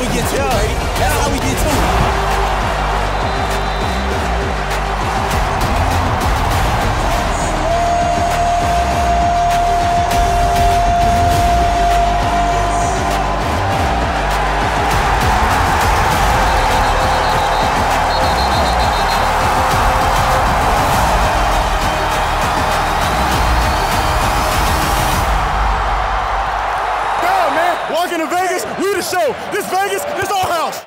how we get to yeah. it. That's how we Walking to Vegas, we the show. This Vegas, this our house.